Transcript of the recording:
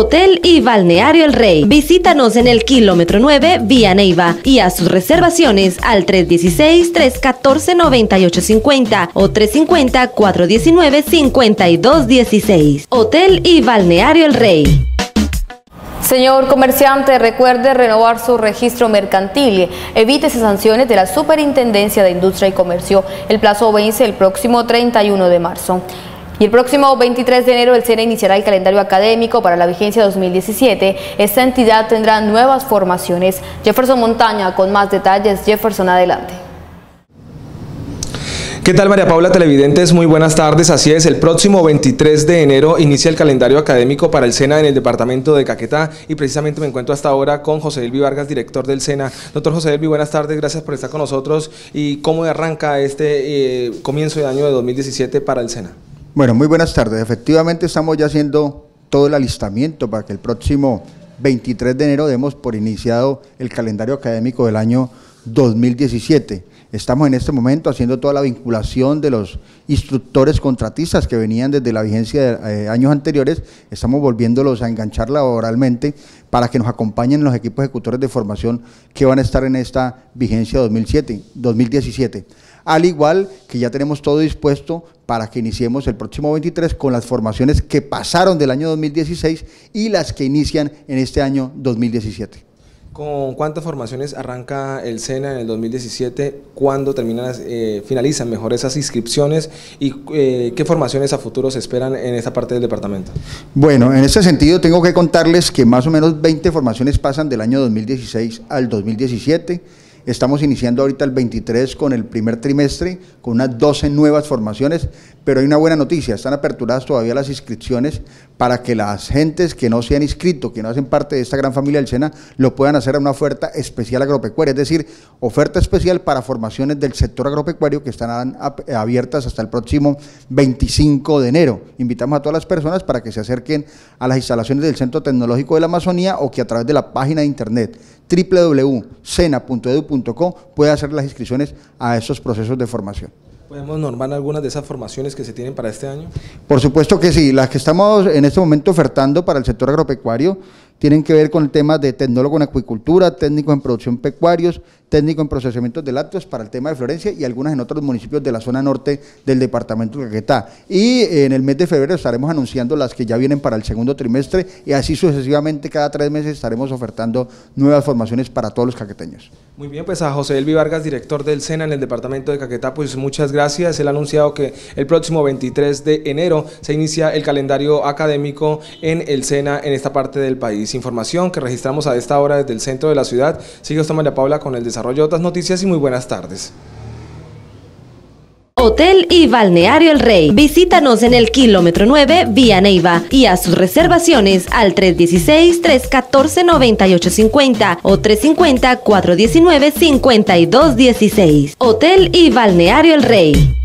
Hotel y Balneario El Rey. Visítanos en el kilómetro 9 vía Neiva y a sus reservaciones al 316-314-9850 o 350-419-5216. Hotel y Balneario El Rey. Señor comerciante, recuerde renovar su registro mercantil. Evítese sanciones de la Superintendencia de Industria y Comercio. El plazo vence el próximo 31 de marzo. Y el próximo 23 de enero el SENA iniciará el calendario académico para la vigencia 2017. Esta entidad tendrá nuevas formaciones. Jefferson Montaña con más detalles. Jefferson, adelante. ¿Qué tal María Paula Televidentes? Muy buenas tardes. Así es, el próximo 23 de enero inicia el calendario académico para el SENA en el departamento de Caquetá y precisamente me encuentro hasta ahora con José Elvi Vargas, director del SENA. Doctor José Elvi, buenas tardes, gracias por estar con nosotros y cómo arranca este eh, comienzo de año de 2017 para el SENA. Bueno, muy buenas tardes. Efectivamente estamos ya haciendo todo el alistamiento para que el próximo 23 de enero demos por iniciado el calendario académico del año 2017. Estamos en este momento haciendo toda la vinculación de los instructores contratistas que venían desde la vigencia de eh, años anteriores, estamos volviéndolos a enganchar laboralmente para que nos acompañen los equipos ejecutores de formación que van a estar en esta vigencia 2007, 2017 al igual que ya tenemos todo dispuesto para que iniciemos el próximo 23 con las formaciones que pasaron del año 2016 y las que inician en este año 2017. ¿Con cuántas formaciones arranca el SENA en el 2017? ¿Cuándo terminan, eh, finalizan mejor esas inscripciones? ¿Y eh, qué formaciones a futuro se esperan en esta parte del departamento? Bueno, en ese sentido tengo que contarles que más o menos 20 formaciones pasan del año 2016 al 2017 Estamos iniciando ahorita el 23 con el primer trimestre, con unas 12 nuevas formaciones, pero hay una buena noticia, están aperturadas todavía las inscripciones para que las gentes que no se han inscrito, que no hacen parte de esta gran familia del SENA, lo puedan hacer a una oferta especial agropecuaria, es decir, oferta especial para formaciones del sector agropecuario que están abiertas hasta el próximo 25 de enero. Invitamos a todas las personas para que se acerquen a las instalaciones del Centro Tecnológico de la Amazonía o que a través de la página de internet pueda hacer las inscripciones a esos procesos de formación. ¿Podemos normar algunas de esas formaciones que se tienen para este año? Por supuesto que sí, las que estamos en este momento ofertando para el sector agropecuario tienen que ver con el tema de tecnólogo en acuicultura, técnico en producción pecuarios, técnico en procesamiento de lácteos para el tema de Florencia y algunas en otros municipios de la zona norte del departamento de Caquetá. Y en el mes de febrero estaremos anunciando las que ya vienen para el segundo trimestre y así sucesivamente cada tres meses estaremos ofertando nuevas formaciones para todos los caqueteños. Muy bien, pues a José Elvi Vargas, director del SENA en el departamento de Caquetá, pues muchas gracias. Él ha anunciado que el próximo 23 de enero se inicia el calendario académico en el SENA en esta parte del país. Información que registramos a esta hora desde el centro de la ciudad. Sigue usted, María Paula, con el desarrollo desarrollo de otras noticias y muy buenas tardes. Hotel y Balneario El Rey. Visítanos en el kilómetro 9 vía Neiva y a sus reservaciones al 316-314-9850 o 350-419-5216. Hotel y Balneario El Rey.